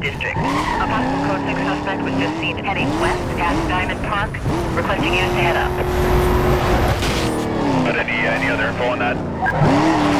district. A possible code 6 suspect was just seen heading west past Diamond Park, requesting you to head up. But any, any other info on that?